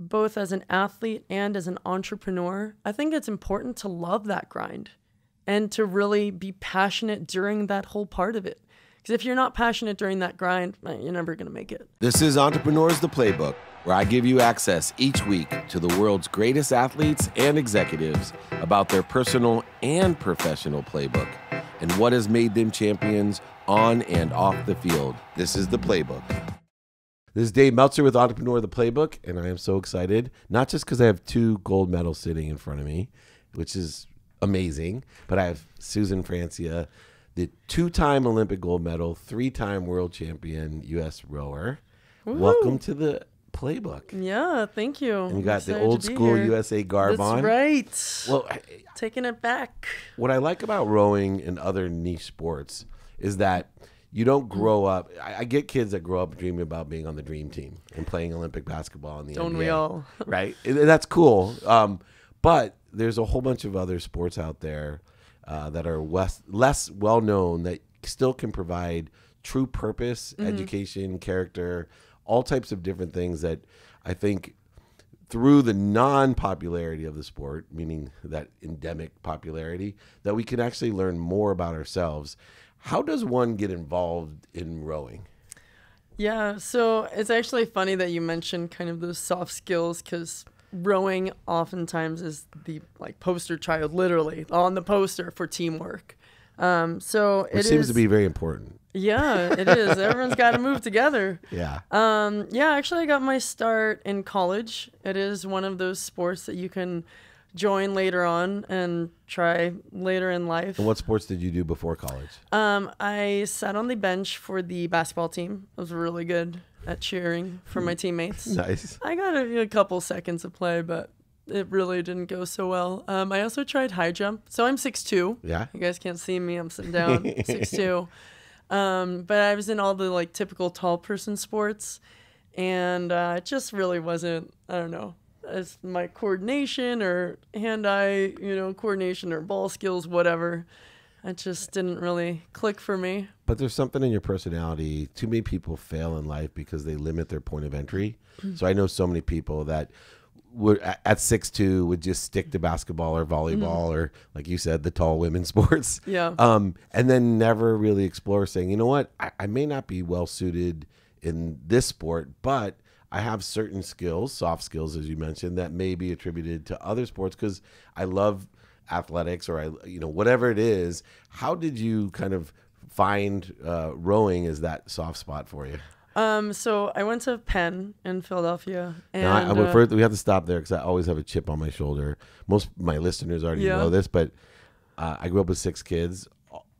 both as an athlete and as an entrepreneur, I think it's important to love that grind and to really be passionate during that whole part of it. Because if you're not passionate during that grind, eh, you're never going to make it. This is Entrepreneurs the Playbook, where I give you access each week to the world's greatest athletes and executives about their personal and professional playbook and what has made them champions on and off the field. This is the Playbook. This is Dave Meltzer with Entrepreneur the Playbook, and I am so excited, not just because I have two gold medals sitting in front of me, which is amazing, but I have Susan Francia the two-time Olympic gold medal, three-time world champion U.S. rower. Woo. Welcome to the playbook. Yeah, thank you. And you got the old school here. USA garb That's on. right. Well, taking it back. What I like about rowing and other niche sports is that you don't grow up. I, I, get kids that grow up dreaming about being on the dream team and playing Olympic basketball in the Don't NBA, we all? right? And that's cool. Um, but there's a whole bunch of other sports out there uh, that are less, less well known that still can provide true purpose, mm-hmm. education, character, all types of different things that I think through the non popularity of the sport, meaning that endemic popularity, that we can actually learn more about ourselves. How does one get involved in rowing? Yeah, so it's actually funny that you mentioned kind of those soft skills because rowing oftentimes is the like poster child, literally on the poster for teamwork. Um, so Which it seems is, to be very important. Yeah, it is. Everyone's got to move together. Yeah. Um, yeah, actually, I got my start in college. It is one of those sports that you can join later on and try later in life. And what sports did you do before college? Um, I sat on the bench for the basketball team. I was really good at cheering for my teammates. nice. I got a, a, couple seconds of play, but it really didn't go so well. Um, I also tried high jump. So I'm 6'2". Yeah. You guys can't see me. I'm sitting down, 6'2". Um, but I was in all the like typical tall person sports, and uh, it just really wasn't. I don't know, as my coordination or hand-eye, you know, coordination or ball skills, whatever. It just didn't really click for me. But there's something in your personality. Too many people fail in life because they limit their point of entry. so I know so many people that would at six two would just stick to basketball or volleyball mm. or like you said the tall women's sports yeah um and then never really explore saying you know what I, I may not be well suited in this sport but I have certain skills soft skills as you mentioned that may be attributed to other sports because I love athletics or I you know whatever it is how did you kind of find uh, rowing as that soft spot for you um, so I went to Penn in Philadelphia. And now, I, I uh, first, we have to stop there because I always have a chip on my shoulder. Most my listeners already yeah. know this, but uh, I grew up with six kids.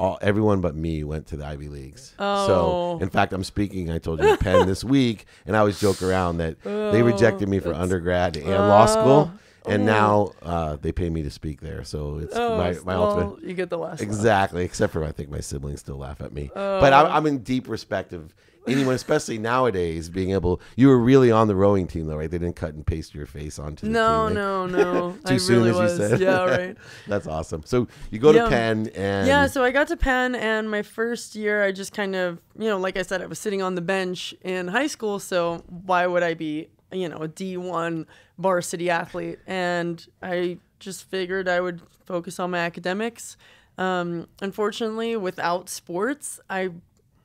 All, everyone but me went to the Ivy Leagues. Oh. So, in fact, I'm speaking. I told you Penn this week, and I always joke around that oh, they rejected me for undergrad and uh, law school and oh. now uh, they pay me to speak there, so it's oh, my, my well, ultimate. You get the last. Exactly, laugh. except for I think my siblings still laugh at me, oh. but I'm, I'm in deep respect of anyone, especially nowadays, being able. You were really on the rowing team, though, right? They didn't cut and paste your face onto the no, team. No, no, no. Too I soon, really as was. you said. Yeah, right. That's awesome. So you go yeah. to Penn, and yeah. So I got to Penn, and my first year, I just kind of, you know, like I said, I was sitting on the bench in high school. So why would I be, you know, a D one varsity athlete? And I just figured I would focus on my academics. Um, unfortunately, without sports, I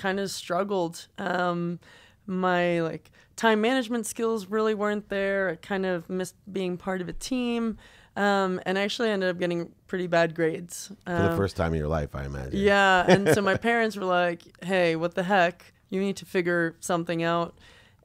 kind of struggled. Um, my like time management skills really weren't there. I kind of missed being part of a team. Um, and I actually ended up getting pretty bad grades. For the um, first time in your life, I imagine. Yeah. And so my parents were like, hey, what the heck? You need to figure something out.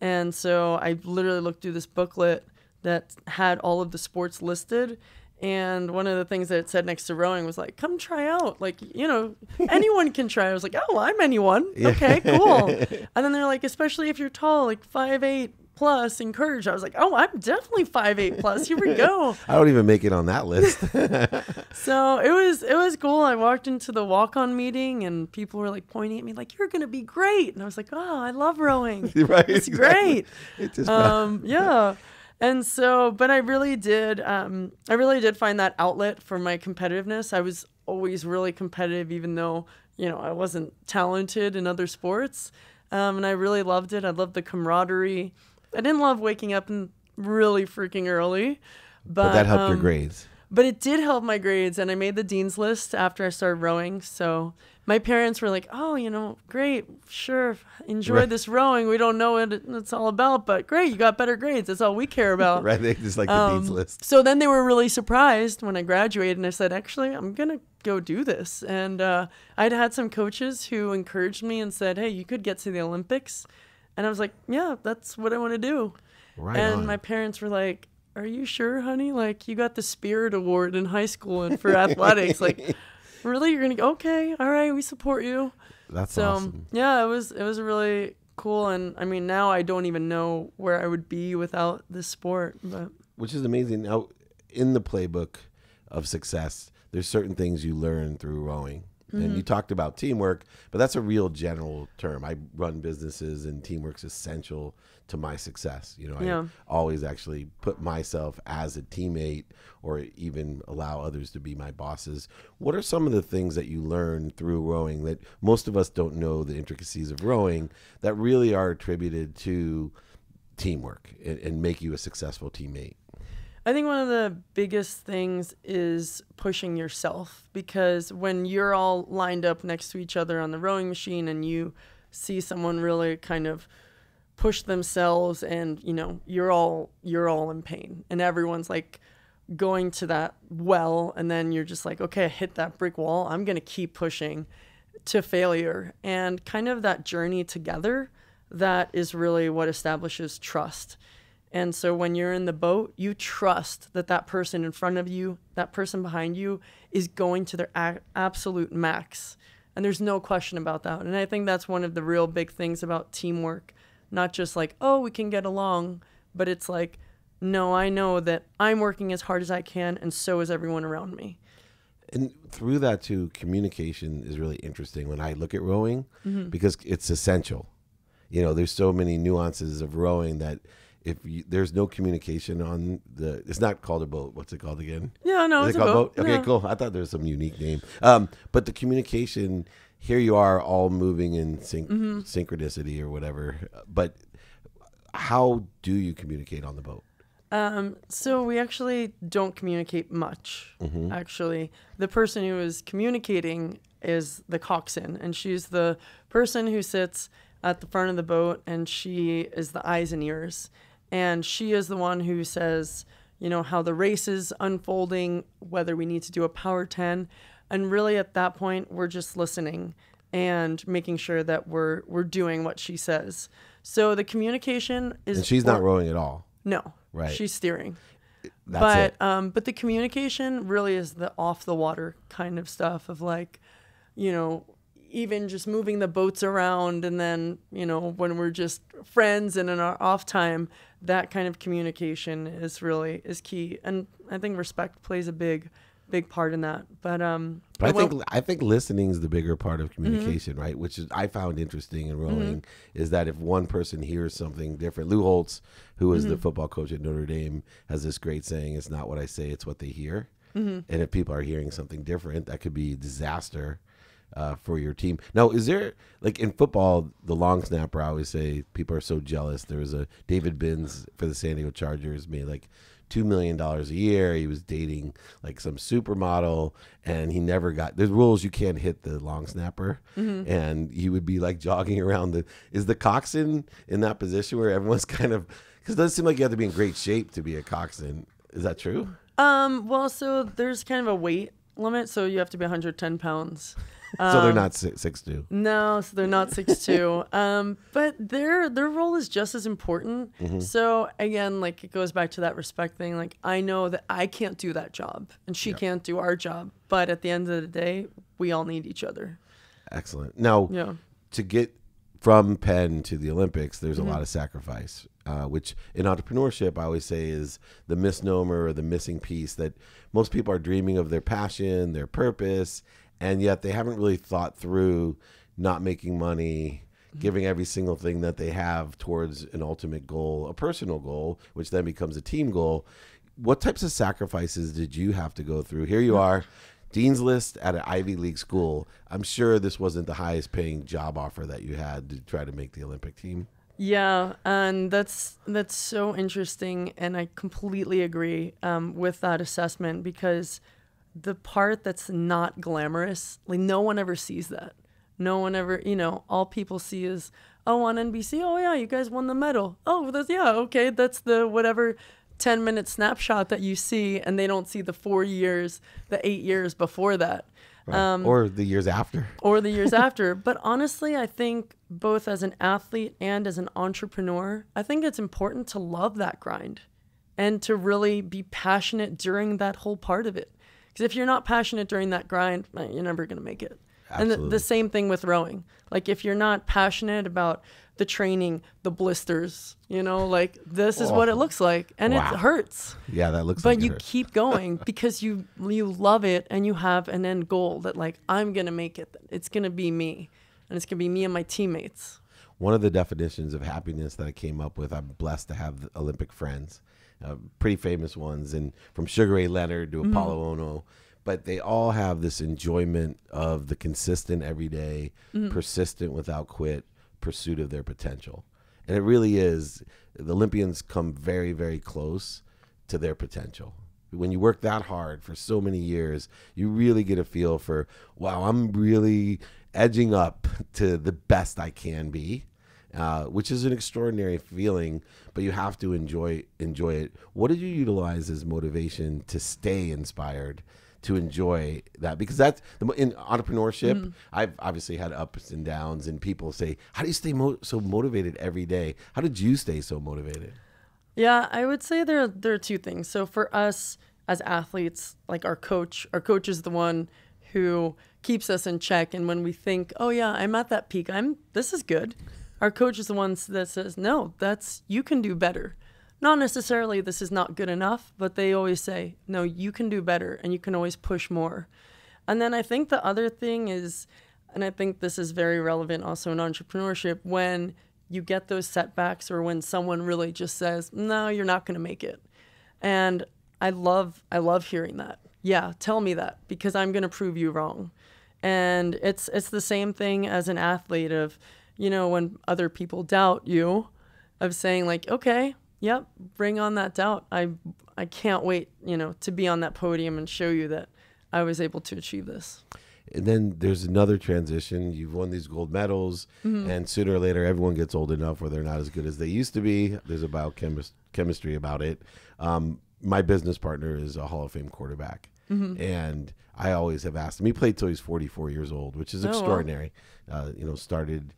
And so I literally looked through this booklet that had all of the sports listed and one of the things that it said next to rowing was like, come try out. Like, you know, anyone can try. I was like, oh, I'm anyone. Yeah. Okay, cool. and then they're like, especially if you're tall, like five eight plus, encouraged. I was like, oh, I'm definitely five eight plus. Here we go. I don't even make it on that list. so it was it was cool. I walked into the walk on meeting and people were like pointing at me like, you're gonna be great. And I was like, oh, I love rowing. right, it's great. It um, yeah and so but i really did um, i really did find that outlet for my competitiveness i was always really competitive even though you know i wasn't talented in other sports um, and i really loved it i loved the camaraderie i didn't love waking up and really freaking early. But, But that helped your um, grades. But it did help my grades, and I made the dean's list after I started rowing. So my parents were like, "Oh, you know, great, sure, enjoy Right. this rowing. We don't know what it's all about, but great, you got better grades. That's all we care about." Right? They just like the dean's Um, list. So then they were really surprised when I graduated, and I said, "Actually, I'm gonna go do this." And uh, I'd had some coaches who encouraged me and said, "Hey, you could get to the Olympics," and I was like, "Yeah, that's what I want to do." Right and on. my parents were like, "Are you sure, honey? Like you got the Spirit Award in high school and for athletics, like." Really, you're gonna go? Okay, all right, we support you. That's So awesome. yeah, it was it was really cool, and I mean now I don't even know where I would be without this sport. But Which is amazing. Now, in the playbook of success, there's certain things you learn through rowing. And you mm-hmm. talked about teamwork, but that's a real general term. I run businesses, and teamwork's essential to my success. You know, I Yeah. always actually put myself as a teammate, or even allow others to be my bosses. What are some of the things that you learn through rowing that most of us don't know the intricacies of rowing that really are attributed to teamwork and, and make you a successful teammate? I think one of the biggest things is pushing yourself because when you're all lined up next to each other on the rowing machine and you see someone really kind of push themselves and you know you're all you're all in pain and everyone's like going to that well and then you're just like okay I hit that brick wall. I'm going to keep pushing to failure. And kind of that journey together that is really what establishes trust and so when you're in the boat, you trust that that person in front of you, that person behind you, is going to their a- absolute max. And there's no question about that. And I think that's one of the real big things about teamwork. Not just like, oh, we can get along, but it's like, no, I know that I'm working as hard as I can, and so is everyone around me. and through that too communication is really interesting when i look at rowing mm-hmm. because it's essential you know there's so many nuances of rowing that if you, there's no communication on the it's not called a boat. What's it called again? Yeah, no, is it's it a called boat. okay cool. I thought there was some unique name. Um, but the communication here you are all moving in syn- Mm-hmm. synchronicity or whatever. But how do you communicate on the boat? Um, so we actually don't communicate much. Actually, the person who is communicating is the coxswain, and she's the person who sits at the front of the boat, and she is the eyes and ears, and she is the one who says, you know, how the race is unfolding, whether we need to do a power ten, and really at that point we're just listening and making sure that we're we're doing what she says. So the communication is. and she's not rowing at all No. Right. She's steering. that's but um but the communication really is the off the water kind of stuff of like, you know, even just moving the boats around and then, you know, when we're just friends and in our off time, that kind of communication is really is key. And I think respect plays a big big part in that. But um But I think I think listening is the bigger part of Mm-hmm. communication, right? Which is I found interesting in rowing is that if one person hears something different, Lou Holtz, who is Mm-hmm. the football coach at Notre Dame, has this great saying: "It's not what I say, it's what they hear." Mm-hmm. And if people are hearing something different, that could be a disaster uh, for your team. Now, is there like in football, the long snapper? I always say people are so jealous. There was a David Binns for the San Diego Chargers made like two million dollars a year. He was dating like some supermodel, and he never got. There's rules you can't hit the long snapper, and he would be like jogging around the. Is the coxswain in that position where everyone's kind of? Because it doesn't seem like you have to be in great shape to be a coxswain. Is that true? um well so there's kind of a weight limit, so you have to be 110 pounds. So they're Um, not six, six two. No, so they're not six two. um, but their their role is just as important. Mm-hmm. So again, like it goes back to that respect thing. Like I know that I can't do that job, and she can't do our job. But at the end of the day, we all need each other. Excellent. Now, Yeah. to get from Penn to the Olympics, there's Mm-hmm. a lot of sacrifice, uh, which in entrepreneurship, I always say is the misnomer or the missing piece that most people are dreaming of their passion, their purpose, and yet they haven't really thought through not making money. Mm-hmm. Giving every single thing that they have towards an ultimate goal, a personal goal, which then becomes a team goal. What types of sacrifices did you have to go through? Here you are, Dean's List at an Ivy League school. I'm sure this wasn't the highest paying job offer that you had to try to make the Olympic team. Yeah, and that's that's so interesting, and I completely agree um, with that assessment because the part that's not glamorous, like no one ever sees that. No one ever, you know, all people see is, oh, on NBC, oh yeah, you guys won the medal. Oh, that's yeah, okay, that's the whatever 10 minute snapshot that you see, and they don't see the four years, the eight years before that. Right. Um, or the years after. Or the years after. But honestly, I think both as an athlete and as an entrepreneur, I think it's important to love that grind and to really be passionate during that whole part of it. Because if you're not passionate during that grind, uh, you're never going to make it. Absolutely. And the, the same thing with rowing. Like if you're not passionate about the training, the blisters, you know, like this is oh. what it looks like, and wow. it hurts. Yeah, that looks. But like you keep going because you you love it and you have an end goal that like I'm gonna make it. It's gonna be me, and it's gonna be me and my teammates. One of the definitions of happiness that I came up with, I'm blessed to have Olympic friends, uh, pretty famous ones, and from Sugar Ray Leonard to mm-hmm. Apolo Ohno but they all have this enjoyment of the consistent everyday mm-hmm. persistent without quit pursuit of their potential. And it really is, the Olympians come very, very close to their potential. When you work that hard for so many years, you really get a feel for, wow, I'm really edging up to the best I can be. Uh, which is an extraordinary feeling, but you have to enjoy enjoy it. What did you utilize as motivation to stay inspired to enjoy that because that's the, in entrepreneurship. Mm-hmm. I've obviously had ups and downs, and people say, "How do you stay mo- so motivated every day?" How did you stay so motivated? Yeah, I would say there there are two things. So for us as athletes, like our coach, our coach is the one who keeps us in check. And when we think, "Oh yeah, I'm at that peak. I'm this is good," our coach is the one that says, "No, that's you can do better." not necessarily this is not good enough, but they always say, no, you can do better and you can always push more. And then I think the other thing is, and I think this is very relevant also in entrepreneurship, when you get those setbacks or when someone really just says, no, you're not going to make it. And I love, I love hearing that. Yeah, tell me that because I'm going to prove you wrong. And it's, it's the same thing as an athlete of, you know, when other people doubt you, of saying like, okay, Yep, bring on that doubt. I I can't wait, you know, to be on that podium and show you that I was able to achieve this. And then there's another transition. You've won these gold medals, mm-hmm. and sooner or later, everyone gets old enough where they're not as good as they used to be. There's a biochemistry about it. Um, my business partner is a Hall of Fame quarterback, mm-hmm. and I always have asked him. He played till he's 44 years old, which is oh, extraordinary. Wow. Uh, you know, started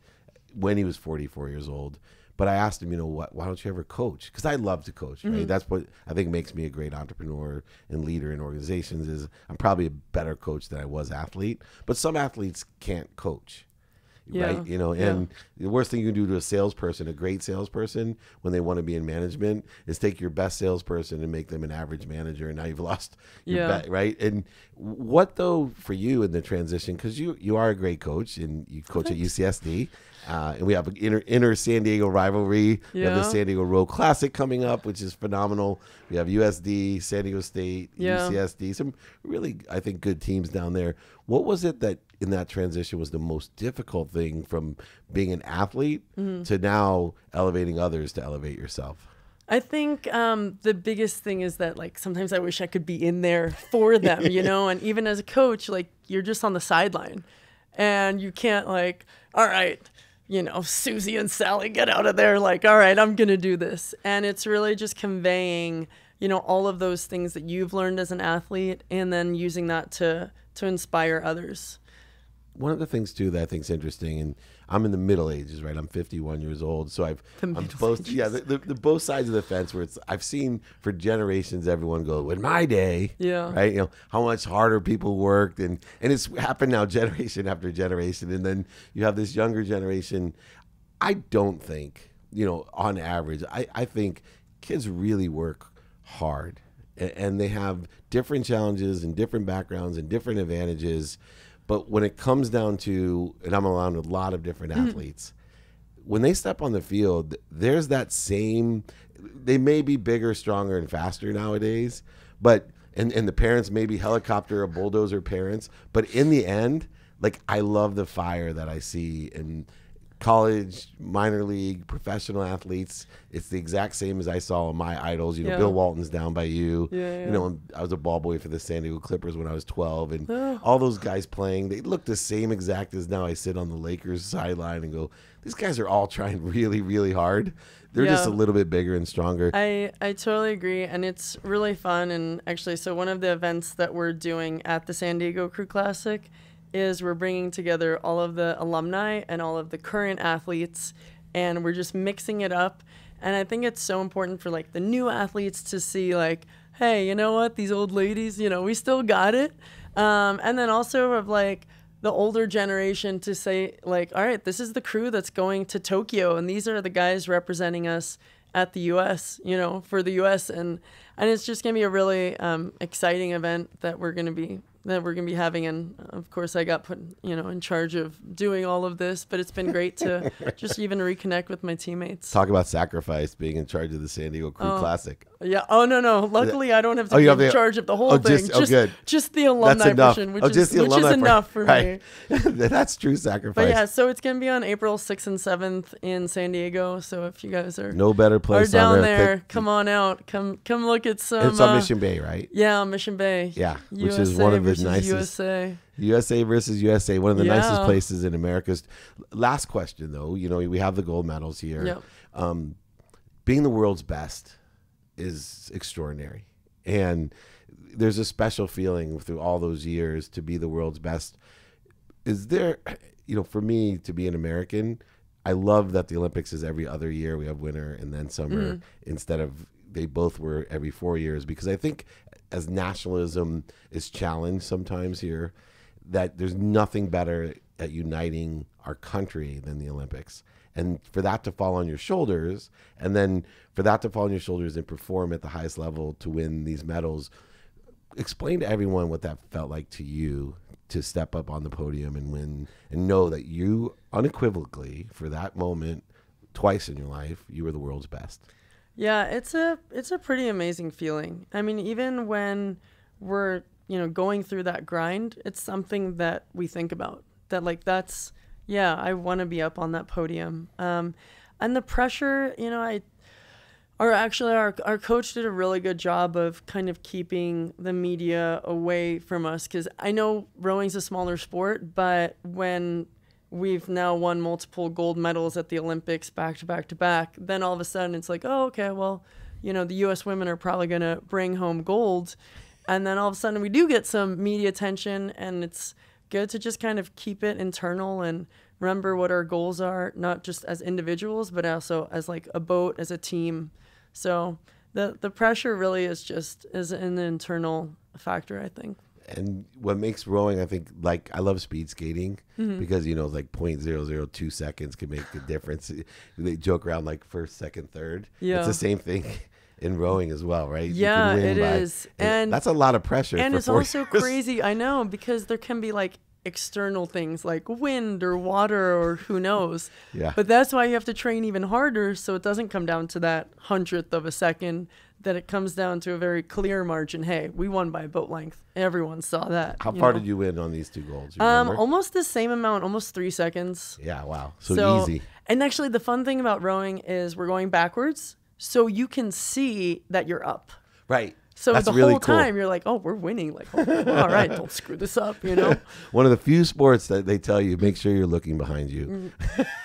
when he was 44 years old. But I asked him, you know, what? Why don't you ever coach? Because I love to coach. Right. Mm-hmm. That's what I think makes me a great entrepreneur and leader in organizations. Is I'm probably a better coach than I was athlete. But some athletes can't coach. Yeah. Right, you know, and yeah. the worst thing you can do to a salesperson, a great salesperson, when they want to be in management, is take your best salesperson and make them an average manager, and now you've lost yeah. Bet, right? And what though for you in the transition, because you you are a great coach and you coach Thanks. at UCSD, uh, and we have an inner, inner San Diego rivalry. Yeah. We have the San Diego Road Classic coming up, which is phenomenal. We have USD, San Diego State, yeah. UCSD, some really, I think, good teams down there. What was it that in that transition was the most difficult thing from being an athlete mm-hmm. to now elevating others to elevate yourself? I think um, the biggest thing is that like sometimes I wish I could be in there for them, you know, and even as a coach, like you're just on the sideline and you can't like, all right, you know, Susie and Sally get out of there. Like, all right, I'm going to do this. And it's really just conveying, you know, all of those things that you've learned as an athlete and then using that to, to inspire others one of the things too that I think is interesting, and I'm in the middle ages, right? I'm 51 years old, so I've the I'm both ages. yeah the, the, the, both sides of the fence where it's I've seen for generations everyone go in my day, yeah, right? You know how much harder people worked, and and it's happened now generation after generation, and then you have this younger generation. I don't think you know on average, I I think kids really work hard, and, and they have different challenges and different backgrounds and different advantages but when it comes down to, and I'm around a lot of different mm-hmm. athletes, when they step on the field, there's that same. They may be bigger, stronger, and faster nowadays, but and and the parents may be helicopter or bulldozer parents, but in the end, like I love the fire that I see and college, minor league, professional athletes. It's the exact same as I saw in my idols. You know, Yeah. Bill Walton's down by you. Yeah, You know, I was a ball boy for the San Diego Clippers when I was 12, and Oh. all those guys playing, they look the same exact as now. I sit on the Lakers sideline and go, these guys are all trying really, really hard. They're just a little bit bigger and stronger. I, I totally agree. And it's really fun. And actually, so one of the events that we're doing at the San Diego Crew Classic is we're bringing together all of the alumni and all of the current athletes, and we're just mixing it up. And I think it's so important for like the new athletes to see, like, hey, you know what? These old ladies, you know, we still got it. Um, and then also of like, the older generation to say like all right this is the crew that's going to tokyo and these are the guys representing us at the us you know for the us and and it's just going to be a really um, exciting event that we're going to be that we're going to be having and of course i got put you know in charge of doing all of this but it's been great to just even reconnect with my teammates Talk about sacrifice being in charge of the San Diego Crew Oh. Classic. Yeah oh no no luckily i don't have to Oh, be in have the- charge of the whole oh, thing just- oh, good. just the alumni portion which, oh, is, just which is enough for right. me That's true sacrifice. But yeah, so it's gonna be on April sixth and seventh in San Diego. So if you guys are no better place are down there, come on out. Come come look at some. It's on uh, Mission Bay, right? Yeah, on Mission Bay. Yeah, which is one of the nicest- USA. USA versus USA, one of the nicest places in America's. Last question, though. You know, we have the gold medals here. Yep. Um, being the world's best is extraordinary, and there's a special feeling through all those years to be the world's best. Is there, you know, for me to be an American, I love that the Olympics is every other year. We have winter and then summer Mm. instead of they both were every four years because I think as nationalism is challenged sometimes here, that there's nothing better at uniting our country than the Olympics. And for that to fall on your shoulders, and then for that to fall on your shoulders and perform at the highest level to win these medals, explain to everyone what that felt like to you to step up on the podium and win and know that you unequivocally for that moment twice in your life you were the world's best Yeah, it's a it's a pretty amazing feeling. I mean, even when we're you know going through that grind, it's something that we think about. That like that's yeah, I want to be up on that podium. Um, and the pressure, you know, I or actually our our coach did a really good job of kind of keeping the media away from us because I know rowing's a smaller sport, but when we've now won multiple gold medals at the Olympics back to back to back, then all of a sudden it's like, oh, okay, well, you know, the U.S. women are probably gonna bring home gold, and then all of a sudden we do get some media attention, and it's good to just kind of keep it internal and remember what our goals are, not just as individuals, but also as like a boat, as a team. So the the pressure really is just is an internal factor, I think. and what makes rowing i think like i love speed skating Mm-hmm. because you know like 0.002 seconds can make a difference they joke around like first second third Yeah. it's the same thing in rowing as well right You can Yeah, win it by- is. And- that's a lot of pressure and for it's also years. crazy i know because there can be like external things like wind or water or who knows Yeah. but that's why you have to train even harder so it doesn't come down to that hundredth of a second that it comes down to a very clear margin hey we won by a boat length everyone saw that how far know? did you win on these two goals? um almost the same amount almost three seconds yeah wow so, easy and actually the fun thing about rowing is we're going backwards so you can see that you're up right so that's the really whole cool. time you're like, oh, we're winning. Like, oh, all right, don't screw this up, you know? one of the few sports that they tell you make sure you're looking behind you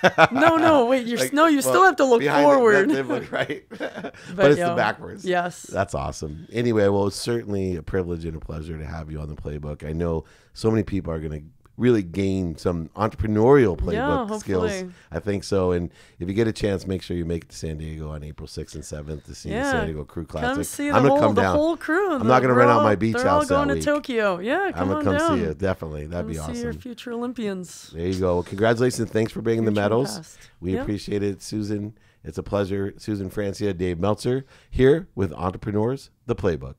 mm. No, no, wait, you're Like, no, you well, still have to look it, forward. look right but, it's the backwards Yes. That's awesome. Anyway, well, it's certainly a privilege and a pleasure to have you on the playbook. I know so many people are going to really gain some entrepreneurial playbook Yeah, skills. I think so. And if you get a chance, make sure you make it to San Diego on April 6th and 7th to see the San Diego Crew Classic. Come see the I'm gonna whole come the down. whole crew. I'm not gonna They're rent out my beach they're house all going to. Tokyo. Yeah, I'm come gonna on come down. see you. Definitely, that'd Come be awesome. see your future Olympians. There you go. Well, congratulations. Thanks for bringing the Future and medals. past. We Yep. appreciate it, Susan. It's a pleasure. Susan Francia, Dave Meltzer, here with Entrepreneurs, the Playbook.